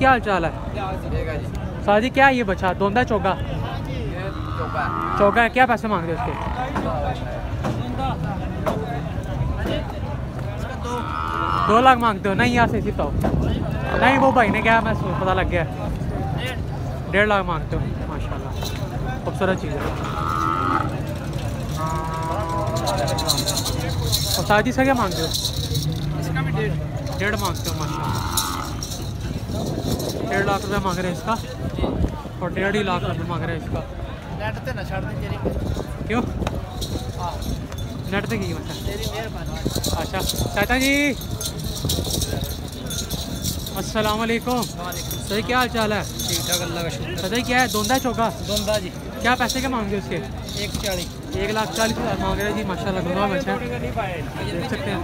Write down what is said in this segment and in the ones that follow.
کیا حال چال ہے؟ سادی کیا ہے یہ بچہ؟ دوندا چوگا؟ چوگا۔ ہے کیا پیسے مانگ رہے اس کے؟ دو لاکھ مانگتے ہو۔ نہیں یار سے اسی تو نہیں وہ بھائی نے کیا میں پتہ لگ گیا۔ ڈیڑھ لاکھ مانگتے ہو۔ ماشاء اللہ خوبصورت چیز ہے۔ سادی سے کیا مانگتے ہو؟ ڈیڑھ۔ مانگتے ہو ماشاء اللہ ڈیڑھ لاکھ روپے مانگ رہے ہیں اس کا اور ڈیڑھ ہی لاکھ روپے مانگ رہے ہیں اس کا کیوں نیٹ پہ کی مطلب اچھا چاچا جی السلام علیکم صحیح کیا حال چال ہے ٹھیک ٹھاک اللہ کا شکر چاچا جی کیا ہے دوندا چوکا دوندا جی کیا پیسے کیا مانگ رہے اس کے ایک چالیس ایک لاکھ چالیس ہزار مانگ رہے جی ماشاء اللہ گنگا بچہ دیکھ سکتے ہیں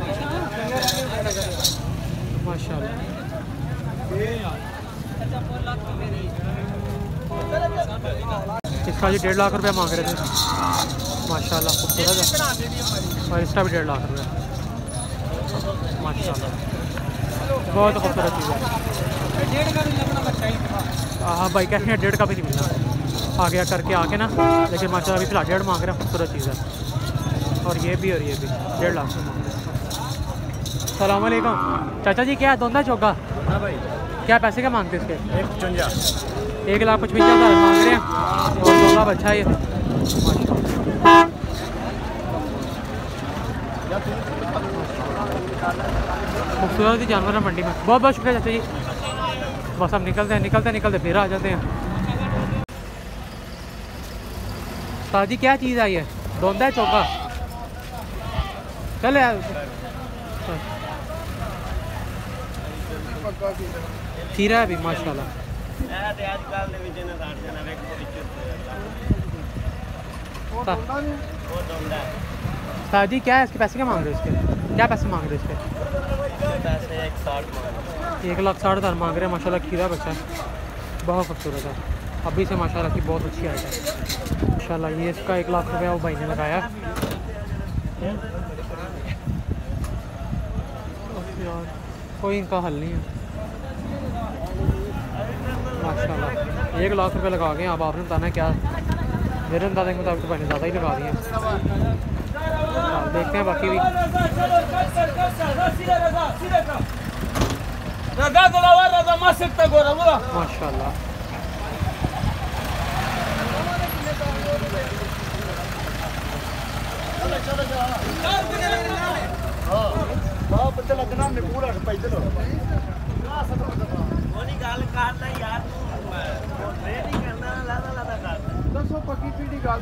ماشاء اللہ اس کا جی ڈیڑھ لاکھ روپیہ مانگ رہے تھے۔ ماشاء اللہ خوبصورت ہے۔ اور اس کا بھی ڈیڑھ لاکھ روپیہ ماشاء اللہ بہت خوبصورت چیز ہے۔ ہاں بھائی کہتے ہیں؟ ڈیڑھ کا بھی نہیں ملنا آ گیا کر کے آ کے نا، لیکن ماشاء اللہ ابھی فی ڈیڑھ مانگ رہے ہیں۔ خوبصورت چیز ہے۔ اور یہ بھی اور یہ بھی۔ ڈیڑھ لاکھ۔ میں مانگ رہے ہیں السلام علیکم۔ چاچا جی کیا ہے؟ دوندا چوکا۔ ہاں بھائی۔ کیا پیسے کیا مانگتے اس کے؟ ایک پچونجا۔ ایک لاکھ پچپن ہزار مانگ رہے ہیں۔ اور دو لاکھ اچھا یہ۔ خوبصورت جانور ہے منڈی میں۔ بہت بہت شکریہ چاچا جی۔ بس ہم نکلتے ہیں نکلتے نکلتے پھر آ جاتے ہیں۔ سادی کیا چیز آئی ہے؟ دوندا ہے چوکا؟ چلے۔ کھیرا ہے ابھی ماشاء اللہ سادی کیا ہے اس کے پیسے کیا مانگ رہے ہو اس کے کیا پیسے مانگ رہے ہو اس کے ایک لاکھ ساٹھ ہزار مانگ رہے ہیں ماشاء اللہ کھیرا بچہ بہت خوبصورت ہے ابھی سے ماشاء اللہ کی بہت اچھی آئی ہے ماشاء اللہ یہ اس کا ایک لاکھ روپیہ وہ بھائی نے لگایا کوئی ان کا حل نہیں ہے ماشاء اللہ ایک لاکھ روپے لگا گئے اب آپ نے بتانا کیا میرے اندازے کے مطابق بہت زیادہ ہی لگا دیے دیکھتے ہیں باقی بھی ماشاء اللہ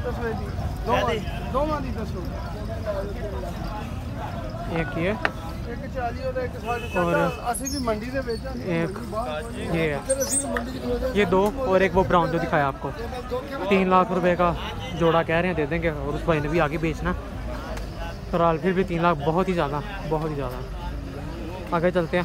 ہاں جی۔ یہ دو اور ایک وہ براؤن جو دکھایا آپ کو۔ تین لاکھ روپے کا جوڑا کہہ رہے ہیں دے دیں گے۔ اور اس بھائی نے بھی آگے بیچنا۔ فرال پھر بھی تین لاکھ بہت ہی زیادہ بہت ہی زیادہ۔ آگے چلتے ہیں۔